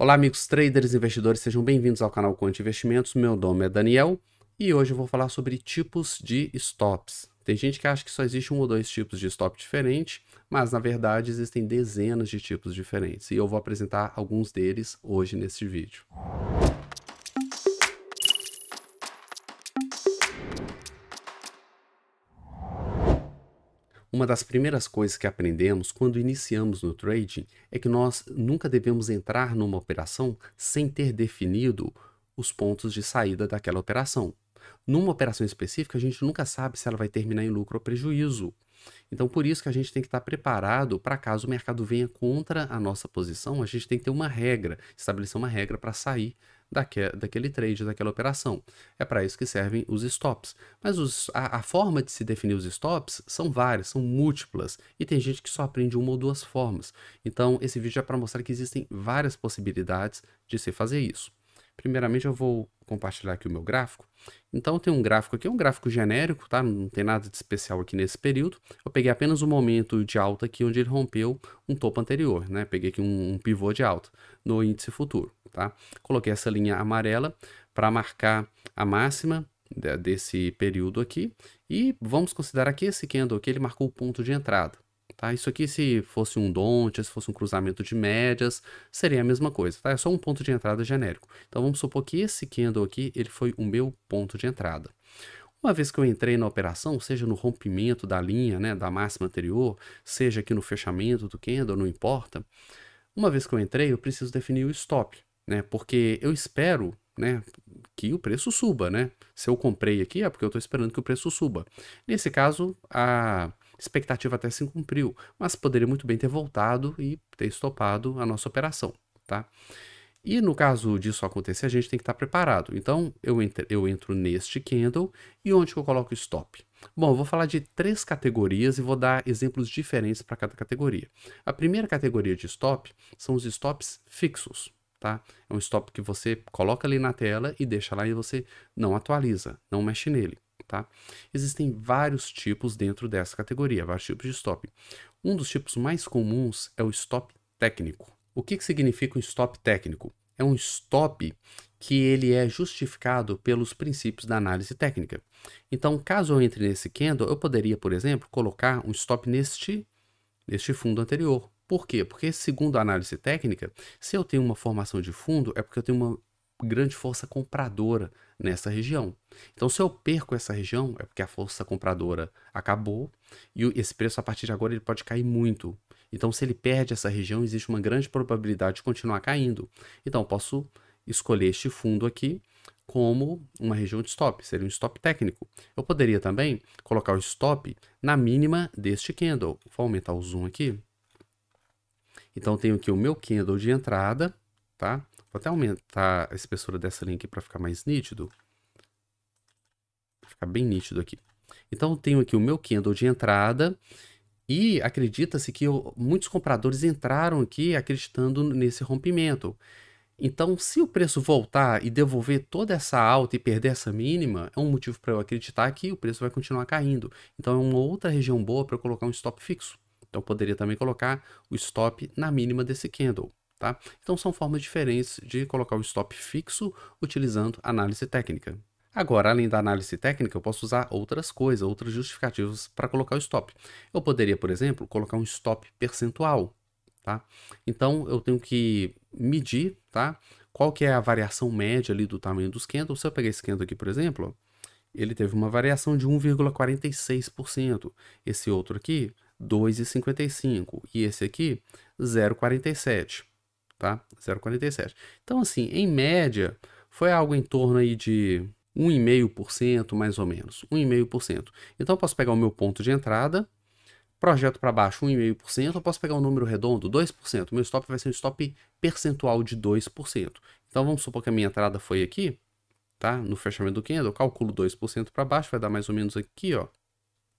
Olá, amigos traders e investidores, sejam bem-vindos ao canal Quant Investimentos. Meu nome é Daniel e hoje eu vou falar sobre tipos de stops. Tem gente que acha que só existe um ou dois tipos de stop diferente, mas na verdade existem dezenas de tipos diferentes e eu vou apresentar alguns deles hoje neste vídeo. Uma das primeiras coisas que aprendemos quando iniciamos no trading é que nós nunca devemos entrar numa operação sem ter definido os pontos de saída daquela operação. Numa operação específica, a gente nunca sabe se ela vai terminar em lucro ou prejuízo. Então, por isso que a gente tem que estar preparado para caso o mercado venha contra a nossa posição, a gente tem que ter uma regra, estabelecer uma regra para sair daque, daquele trade, daquela operação. É para isso que servem os stops. Mas os, a, a, forma de se definir os stops são várias, são múltiplas, e tem gente que só aprende uma ou duas formas. Então, esse vídeo é para mostrar que existem várias possibilidades de se fazer isso. Primeiramente, eu vou compartilhar aqui o meu gráfico. Então, tem um gráfico aqui, um gráfico genérico, tá? Não tem nada de especial aqui nesse período. Eu peguei apenas o um momento de alta aqui, onde ele rompeu um topo anterior, né? Peguei aqui um, um pivô de alta no índice futuro, tá? Coloquei essa linha amarela para marcar a máxima desse período aqui. E vamos considerar que esse candle aqui, ele marcou o ponto de entrada, Tá? Isso aqui, se fosse um don't, se fosse um cruzamento de médias, seria a mesma coisa. Tá? É só um ponto de entrada genérico. Então vamos supor que esse candle aqui ele foi o meu ponto de entrada. Uma vez que eu entrei na operação, seja no rompimento da linha, né, da máxima anterior, seja aqui no fechamento do candle, não importa. Uma vez que eu entrei, eu preciso definir o stop, né, porque eu espero né, que o preço suba, né? Se eu comprei aqui é porque eu estou esperando que o preço suba. Nesse caso, a expectativa até se cumpriu, mas poderia muito bem ter voltado e ter estopado a nossa operação, tá? E no caso disso acontecer, a gente tem que estar preparado. Então, eu entro, eu entro neste candle e onde eu coloco stop? Bom, eu vou falar de três categorias e vou dar exemplos diferentes para cada categoria. A primeira categoria de stop são os stops fixos, tá? É um stop que você coloca ali na tela e deixa lá e você não atualiza, não mexe nele tá? Existem vários tipos dentro dessa categoria, vários tipos de stop. Um dos tipos mais comuns é o stop técnico. O que, que significa um stop técnico? É um stop que ele é justificado pelos princípios da análise técnica. Então, caso eu entre nesse candle, eu poderia, por exemplo, colocar um stop neste, neste fundo anterior. Por quê? Porque, segundo a análise técnica, se eu tenho uma formação de fundo, é porque eu tenho uma grande força compradora nessa região. Então, se eu perco essa região, é porque a força compradora acabou e esse preço a partir de agora ele pode cair muito. Então, se ele perde essa região, existe uma grande probabilidade de continuar caindo. Então, posso escolher este fundo aqui como uma região de stop, seria um stop técnico. Eu poderia também colocar o stop na mínima deste candle. Vou aumentar o zoom aqui. Então, tenho aqui o meu candle de entrada, tá? Vou até aumentar a espessura dessa linha aqui para ficar mais nítido. Ficar bem nítido aqui. Então, tenho aqui o meu candle de entrada e acredita-se que eu, muitos compradores entraram aqui acreditando nesse rompimento. Então, se o preço voltar e devolver toda essa alta e perder essa mínima, é um motivo para eu acreditar que o preço vai continuar caindo. Então, é uma outra região boa para eu colocar um stop fixo. Então, poderia também colocar o stop na mínima desse candle. Tá? Então são formas diferentes de colocar o stop fixo utilizando análise técnica. Agora, além da análise técnica, eu posso usar outras coisas, outros justificativos para colocar o stop. Eu poderia, por exemplo, colocar um stop percentual. Tá? Então eu tenho que medir tá? qual que é a variação média ali do tamanho dos candles. Se eu pegar esse candle aqui, por exemplo, ele teve uma variação de 1,46%. Esse outro aqui, 2,55%. E esse aqui, 0,47% tá? 0,47. Então, assim, em média, foi algo em torno aí de 1,5% mais ou menos, 1,5%. Então, eu posso pegar o meu ponto de entrada, projeto para baixo 1,5%, eu posso pegar um número redondo, 2%. Meu stop vai ser um stop percentual de 2%. Então, vamos supor que a minha entrada foi aqui, tá? No fechamento do candle, eu calculo 2% para baixo, vai dar mais ou menos aqui, ó.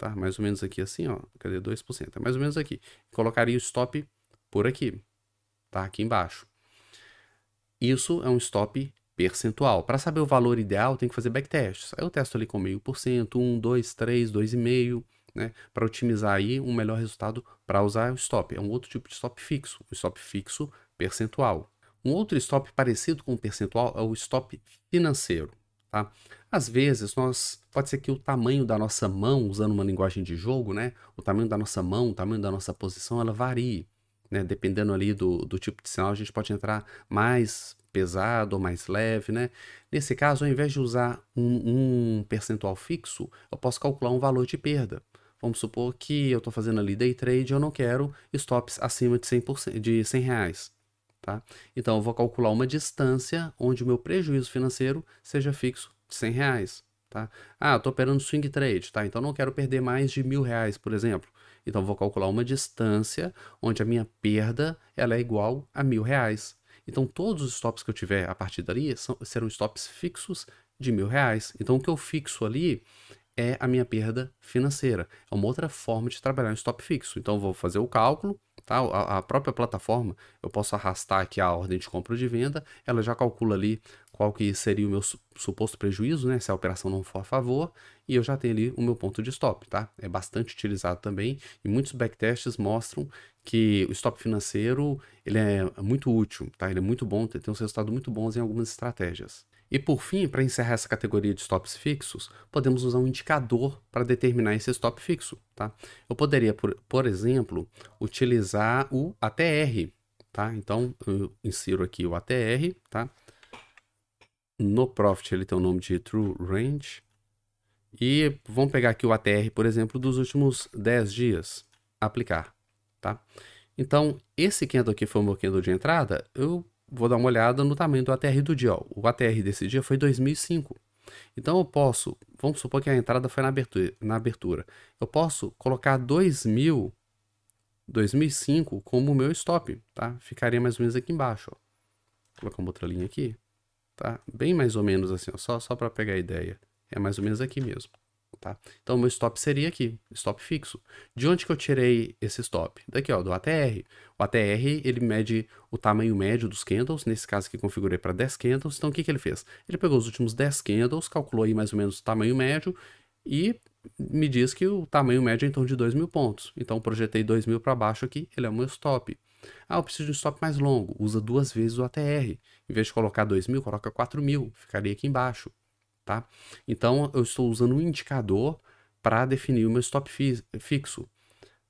Tá? Mais ou menos aqui assim, ó. Cadê 2%? É mais ou menos aqui. Colocaria o stop por aqui tá? Aqui embaixo. Isso é um stop percentual. Para saber o valor ideal, tem que fazer backtests. Aí eu testo ali com meio por cento, 1, 2, 3, 2,5, né? Para otimizar aí um melhor resultado para usar o stop. É um outro tipo de stop fixo, um stop fixo percentual. Um outro stop parecido com o percentual é o stop financeiro. Tá? Às vezes, nós pode ser que o tamanho da nossa mão, usando uma linguagem de jogo, né? O tamanho da nossa mão, o tamanho da nossa posição, ela varie. Né? Dependendo ali do, do tipo de sinal, a gente pode entrar mais pesado ou mais leve, né? Nesse caso, ao invés de usar um, um percentual fixo, eu posso calcular um valor de perda. Vamos supor que eu estou fazendo ali day trade eu não quero stops acima de 100%, de 100 reais. Tá? Então, eu vou calcular uma distância onde o meu prejuízo financeiro seja fixo de 100 reais. Tá? Ah, estou operando swing trade, tá? então não quero perder mais de mil reais, por exemplo. Então, vou calcular uma distância onde a minha perda ela é igual a mil reais. Então, todos os stops que eu tiver a partir dali são, serão stops fixos de mil reais. Então, o que eu fixo ali é a minha perda financeira. É uma outra forma de trabalhar um stop fixo. Então, vou fazer o cálculo, tá? A, a, própria plataforma, eu posso arrastar aqui a ordem de compra ou de venda, ela já calcula ali qual que seria o meu suposto prejuízo, né? Se a operação não for a favor, e eu já tenho ali o meu ponto de stop, tá? É bastante utilizado também, e muitos backtests mostram que o stop financeiro, ele é muito útil, tá? Ele é muito bom, tem uns resultados muito bons em algumas estratégias. E por fim, para encerrar essa categoria de stops fixos, podemos usar um indicador para determinar esse stop fixo. Tá? Eu poderia, por, por exemplo, utilizar o ATR. Tá? Então, eu insiro aqui o ATR. Tá? No Profit ele tem o nome de True Range. E vamos pegar aqui o ATR, por exemplo, dos últimos 10 dias. Aplicar. Tá? Então, esse candle aqui foi o meu candle de entrada. Eu vou dar uma olhada no tamanho do ATR do dia. Ó. O ATR desse dia foi 2005. Então eu posso, vamos supor que a entrada foi na abertura, na abertura. Eu posso colocar 2000, 2005 como meu stop, tá? Ficaria mais ou menos aqui embaixo, ó. Vou colocar uma outra linha aqui, tá? Bem mais ou menos assim, ó, só, só para pegar a ideia. É mais ou menos aqui mesmo. Tá? Então, meu stop seria aqui, stop fixo. De onde que eu tirei esse stop? Daqui, ó, do ATR. O ATR, ele mede o tamanho médio dos candles, nesse caso aqui configurei para 10 candles. Então, o que, que ele fez? Ele pegou os últimos 10 candles, calculou aí mais ou menos o tamanho médio e me diz que o tamanho médio é em torno de 2 mil pontos. Então, projetei 2 mil para baixo aqui, ele é o meu stop. Ah, eu preciso de um stop mais longo. Usa duas vezes o ATR. Em vez de colocar 2 mil, coloca 4 mil. Ficaria aqui embaixo tá? Então, eu estou usando um indicador para definir o meu stop fi fixo.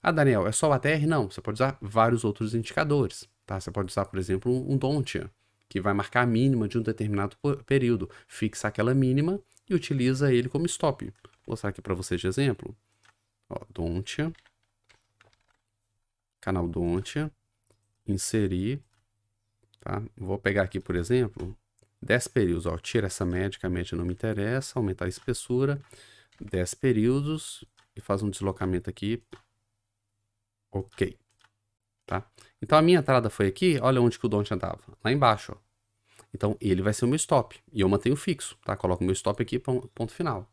Ah, Daniel, é só o ATR? Não, você pode usar vários outros indicadores, tá? Você pode usar, por exemplo, um, um Dontia, que vai marcar a mínima de um determinado período, fixa aquela mínima e utiliza ele como stop. Vou mostrar aqui para vocês de exemplo. Ó, Dontia, canal Dontia, inserir, tá? Vou pegar aqui, por exemplo, 10 períodos, ó, tira essa média, que a média não me interessa, aumentar a espessura, 10 períodos e faz um deslocamento aqui. Ok. Tá? Então a minha entrada foi aqui, olha onde que o Don't andava, lá embaixo. Ó. Então ele vai ser o meu stop e eu mantenho fixo, tá? Coloco o meu stop aqui, ponto final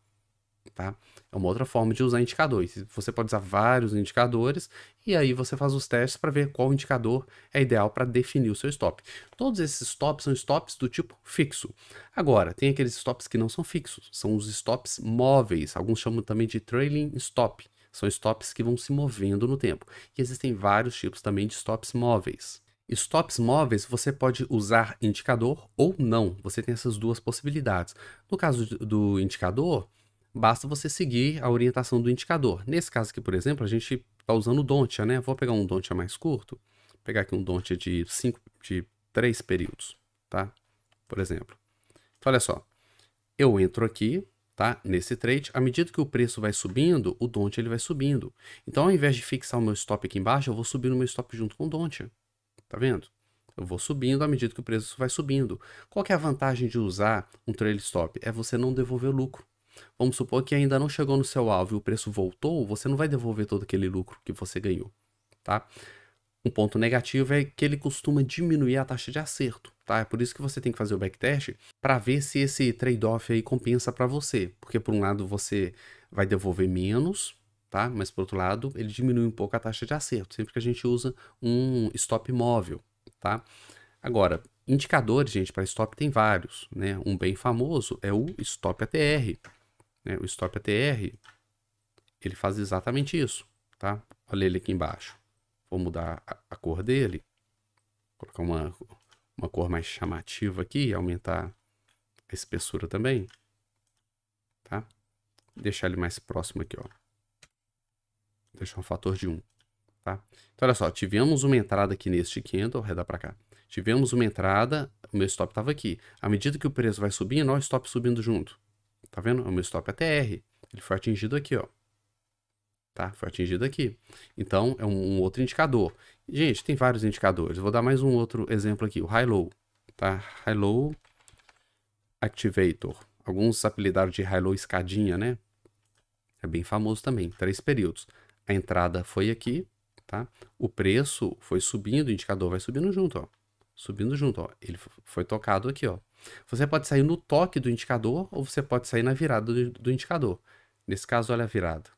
tá? É uma outra forma de usar indicadores. Você pode usar vários indicadores e aí você faz os testes para ver qual indicador é ideal para definir o seu stop. Todos esses stops são stops do tipo fixo. Agora, tem aqueles stops que não são fixos, são os stops móveis, alguns chamam também de trailing stop. São stops que vão se movendo no tempo. E existem vários tipos também de stops móveis. Stops móveis você pode usar indicador ou não. Você tem essas duas possibilidades. No caso do indicador, basta você seguir a orientação do indicador. Nesse caso aqui, por exemplo, a gente está usando o Dontia, né? Vou pegar um Dontia mais curto, Vou pegar aqui um Dontia de, cinco, de 3 períodos, tá? Por exemplo. Então, olha só, eu entro aqui, tá? Nesse trade, à medida que o preço vai subindo, o Dontia ele vai subindo. Então, ao invés de fixar o meu stop aqui embaixo, eu vou subir o meu stop junto com o Dontia. Tá vendo? Eu vou subindo à medida que o preço vai subindo. Qual é a vantagem de usar um trail stop? É você não devolver lucro. Vamos supor que ainda não chegou no seu alvo e o preço voltou, você não vai devolver todo aquele lucro que você ganhou, tá? Um ponto negativo é que ele costuma diminuir a taxa de acerto, tá? É por isso que você tem que fazer o backtest para ver se esse trade-off aí compensa para você, porque por um lado você vai devolver menos, tá? Mas por outro lado, ele diminui um pouco a taxa de acerto, sempre que a gente usa um stop móvel, tá? Agora, indicadores, gente, para stop tem vários, né? Um bem famoso é o stop ATR, né? O Stop ATR, ele faz exatamente isso, tá? Olha ele aqui embaixo. Vou mudar a, a cor dele. Colocar uma, uma cor mais chamativa aqui, aumentar a espessura também, tá? Deixar ele mais próximo aqui, ó. Deixar um fator de 1, tá? Então, olha só, tivemos uma entrada aqui neste candle, redar para cá. Tivemos uma entrada, o meu stop estava aqui. À medida que o preço vai subindo, ó, o stop subindo junto. Tá vendo? O meu stop é TR. Ele foi atingido aqui, ó. Tá? Foi atingido aqui. Então, é um, um outro indicador. Gente, tem vários indicadores. vou dar mais um outro exemplo aqui, o High-Low. Tá? High-Low Activator. Alguns apelidaram de High-Low escadinha, né? É bem famoso também. Três períodos. A entrada foi aqui, tá? O preço foi subindo, o indicador vai subindo junto, ó. Subindo junto, ó. Ele foi tocado aqui, ó. Você pode sair no toque do indicador ou você pode sair na virada do, do indicador. Nesse caso, olha a virada.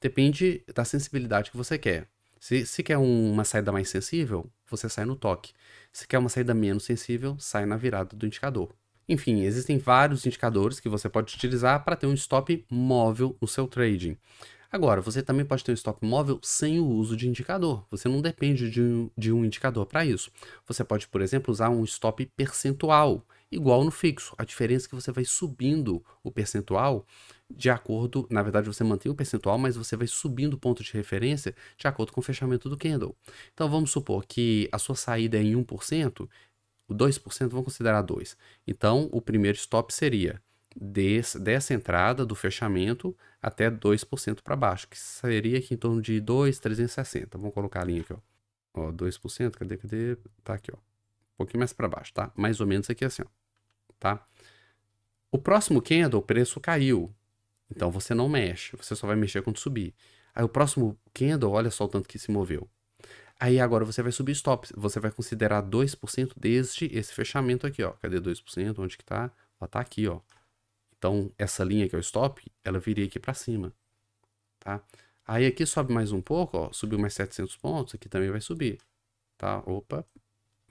Depende da sensibilidade que você quer. Se, se quer um, uma saída mais sensível, você sai no toque. Se quer uma saída menos sensível, sai na virada do indicador. Enfim, existem vários indicadores que você pode utilizar para ter um stop móvel no seu trading. Agora, você também pode ter um stop móvel sem o uso de indicador. Você não depende de um, de um indicador para isso. Você pode, por exemplo, usar um stop percentual, igual no fixo. A diferença é que você vai subindo o percentual de acordo, na verdade você mantém o percentual, mas você vai subindo o ponto de referência de acordo com o fechamento do candle. Então vamos supor que a sua saída é em 1%, o 2% vamos considerar 2. Então o primeiro stop seria desse, dessa entrada do fechamento até 2% para baixo, que seria aqui em torno de 2,360. Vamos colocar a linha aqui, ó. ó 2%, cadê, cadê? Tá aqui, ó. Um pouquinho mais para baixo, tá? Mais ou menos aqui assim, ó. Tá? O próximo candle, o preço caiu. Então você não mexe, você só vai mexer quando subir. Aí o próximo candle, olha só o tanto que se moveu. Aí agora você vai subir stop, você vai considerar 2% desde esse fechamento aqui, ó. Cadê 2%? Onde que tá? Ó, tá aqui, ó. Então, essa linha que é o stop, ela viria aqui para cima, tá? Aí aqui sobe mais um pouco, ó, subiu mais 700 pontos, aqui também vai subir, tá? Opa,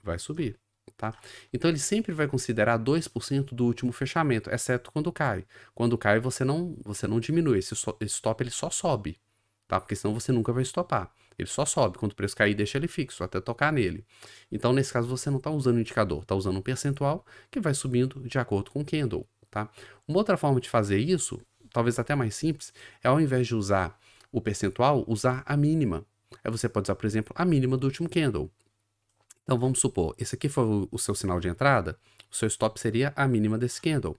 vai subir, tá? Então, ele sempre vai considerar 2% do último fechamento, exceto quando cai. Quando cai, você não, você não diminui, esse stop ele só sobe, tá? Porque senão você nunca vai stopar. Ele só sobe, quando o preço cair, deixa ele fixo, até tocar nele. Então, nesse caso, você não está usando indicador, está usando um percentual que vai subindo de acordo com o candle. Tá? Uma outra forma de fazer isso, talvez até mais simples, é ao invés de usar o percentual, usar a mínima. Aí você pode usar, por exemplo, a mínima do último candle. Então vamos supor, esse aqui foi o seu sinal de entrada, o seu stop seria a mínima desse candle.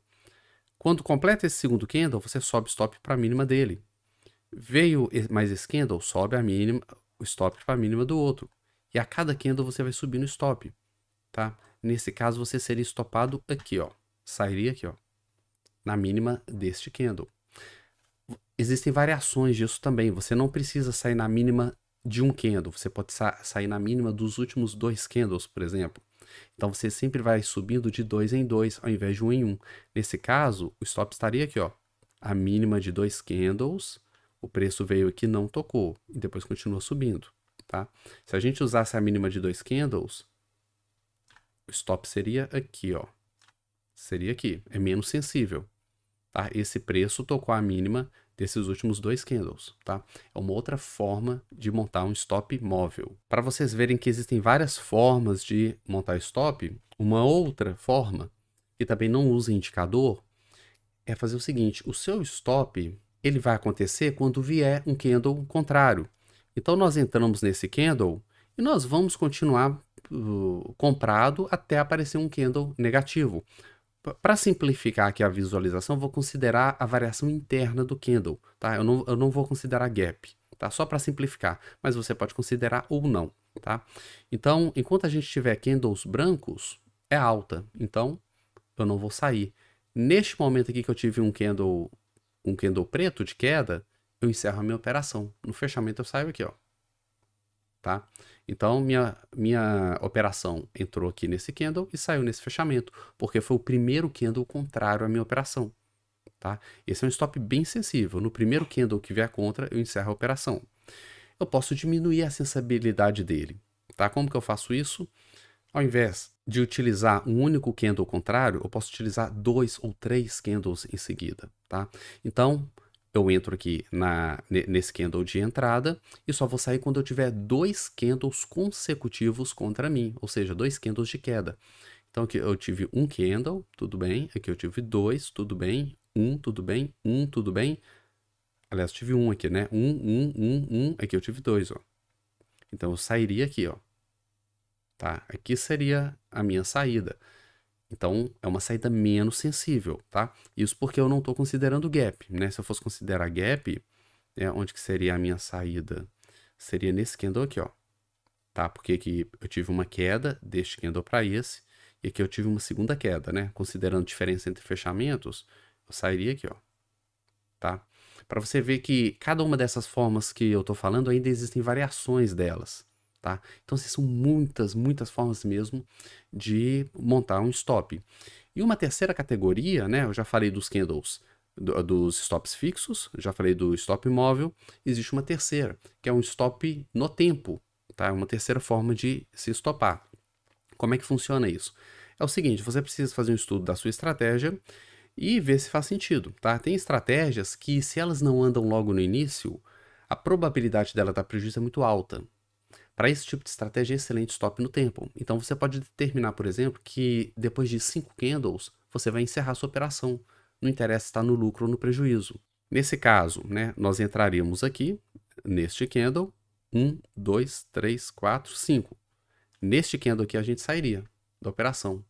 Quando completa esse segundo candle, você sobe o stop para a mínima dele. Veio mais esse candle, sobe a mínima, o stop para a mínima do outro. E a cada candle você vai subir no stop, tá? Nesse caso você seria estopado aqui, ó. Sairia aqui, ó na mínima deste candle. Existem variações disso também. Você não precisa sair na mínima de um candle. Você pode sa sair na mínima dos últimos dois candles, por exemplo. Então você sempre vai subindo de dois em dois ao invés de um em um. Nesse caso, o stop estaria aqui, ó. A mínima de dois candles, o preço veio aqui não tocou e depois continua subindo, tá? Se a gente usasse a mínima de dois candles, o stop seria aqui, ó. Seria aqui, é menos sensível. Tá? Esse preço tocou a mínima desses últimos dois candles, tá? É uma outra forma de montar um stop móvel. Para vocês verem que existem várias formas de montar stop, uma outra forma, que também não usa indicador, é fazer o seguinte, o seu stop, ele vai acontecer quando vier um candle contrário. Então nós entramos nesse candle e nós vamos continuar uh, comprado até aparecer um candle negativo. Para simplificar aqui a visualização, vou considerar a variação interna do candle, tá? Eu não, eu não vou considerar gap, tá? Só para simplificar, mas você pode considerar ou não, tá? Então, enquanto a gente tiver candles brancos, é alta, então eu não vou sair. Neste momento aqui que eu tive um candle, um candle preto de queda, eu encerro a minha operação. No fechamento eu saio aqui, ó, tá? Então, minha, minha operação entrou aqui nesse candle e saiu nesse fechamento, porque foi o primeiro candle contrário à minha operação. Tá? Esse é um stop bem sensível. No primeiro candle que vier contra, eu encerro a operação. Eu posso diminuir a sensibilidade dele. Tá? Como que eu faço isso? Ao invés de utilizar um único candle contrário, eu posso utilizar dois ou três candles em seguida. Tá? Então, eu entro aqui na, nesse candle de entrada e só vou sair quando eu tiver dois candles consecutivos contra mim, ou seja, dois candles de queda. Então aqui eu tive um candle, tudo bem. Aqui eu tive dois, tudo bem. Um, tudo bem. Um, tudo bem. Aliás, eu tive um aqui, né? Um, um, um, um. Aqui eu tive dois, ó. Então eu sairia aqui, ó. Tá? Aqui seria a minha saída. Então, é uma saída menos sensível, tá? Isso porque eu não estou considerando gap, né? Se eu fosse considerar gap, é, onde que seria a minha saída? Seria nesse candle aqui, ó. Tá? Porque aqui eu tive uma queda deste candle para esse, e aqui eu tive uma segunda queda, né? Considerando diferença entre fechamentos, eu sairia aqui, ó. Tá? Para você ver que cada uma dessas formas que eu estou falando, ainda existem variações delas tá? Então, assim, são muitas, muitas formas mesmo de montar um stop. E uma terceira categoria, né? Eu já falei dos candles, do, dos stops fixos, já falei do stop móvel. Existe uma terceira, que é um stop no tempo, tá? Uma terceira forma de se stopar. Como é que funciona isso? É o seguinte, você precisa fazer um estudo da sua estratégia e ver se faz sentido, tá? Tem estratégias que, se elas não andam logo no início, a probabilidade dela dar prejuízo é muito alta. Para esse tipo de estratégia é excelente stop no tempo. Então você pode determinar, por exemplo, que depois de 5 candles você vai encerrar sua operação. Não interessa se está no lucro ou no prejuízo. Nesse caso, né, nós entraríamos aqui neste candle 1, 2, 3, 4, 5. Neste candle aqui a gente sairia da operação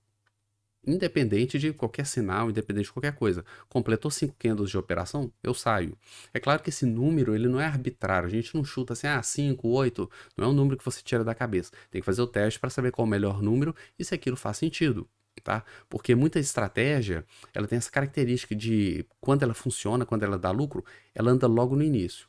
independente de qualquer sinal, independente de qualquer coisa. Completou cinco candles de operação, eu saio. É claro que esse número ele não é arbitrário, a gente não chuta assim, ah, 5, 8, não é um número que você tira da cabeça. Tem que fazer o teste para saber qual é o melhor número e se aquilo faz sentido. Tá? Porque muita estratégia, ela tem essa característica de quando ela funciona, quando ela dá lucro, ela anda logo no início.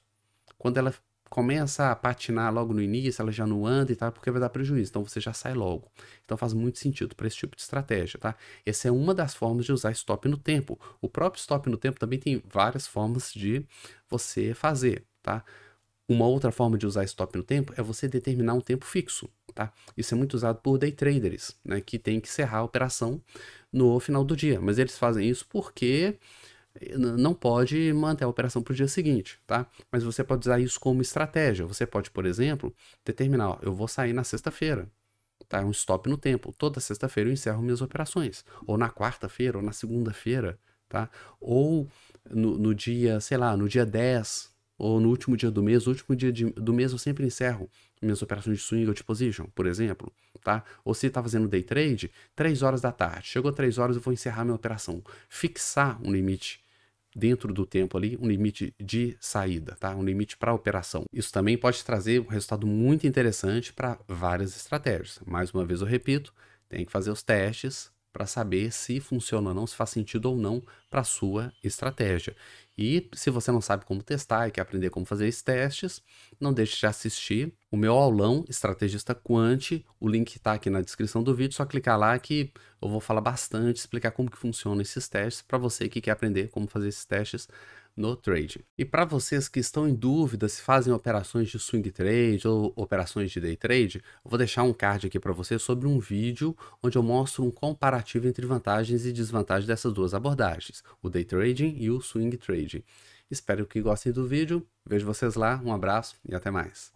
Quando ela começa a patinar logo no início, ela já não anda e tal, porque vai dar prejuízo. Então você já sai logo. Então faz muito sentido para esse tipo de estratégia, tá? Essa é uma das formas de usar stop no tempo. O próprio stop no tempo também tem várias formas de você fazer, tá? Uma outra forma de usar stop no tempo é você determinar um tempo fixo, tá? Isso é muito usado por day traders, né, que tem que encerrar a operação no final do dia, mas eles fazem isso porque não pode manter a operação para o dia seguinte, tá? Mas você pode usar isso como estratégia. Você pode, por exemplo, determinar, ó, eu vou sair na sexta-feira, tá? É um stop no tempo. Toda sexta-feira eu encerro minhas operações, ou na quarta-feira, ou na segunda-feira, tá? Ou no, no, dia, sei lá, no dia 10, ou no último dia do mês, no último dia de, do mês eu sempre encerro minhas operações de swing ou de position, por exemplo, tá? Ou se está fazendo day trade, 3 horas da tarde, chegou 3 horas eu vou encerrar minha operação. Fixar um limite dentro do tempo ali um limite de saída, tá? Um limite para operação. Isso também pode trazer um resultado muito interessante para várias estratégias. Mais uma vez eu repito, tem que fazer os testes para saber se funciona ou não, se faz sentido ou não para sua estratégia. E se você não sabe como testar e quer aprender como fazer esses testes, não deixe de assistir o meu aulão Estrategista Quant. O link está aqui na descrição do vídeo, só clicar lá que eu vou falar bastante, explicar como que funcionam esses testes para você que quer aprender como fazer esses testes no trading. E para vocês que estão em dúvida se fazem operações de swing trade ou operações de day trade, eu vou deixar um card aqui para vocês sobre um vídeo onde eu mostro um comparativo entre vantagens e desvantagens dessas duas abordagens, o day trading e o swing trading. Espero que gostem do vídeo, vejo vocês lá, um abraço e até mais.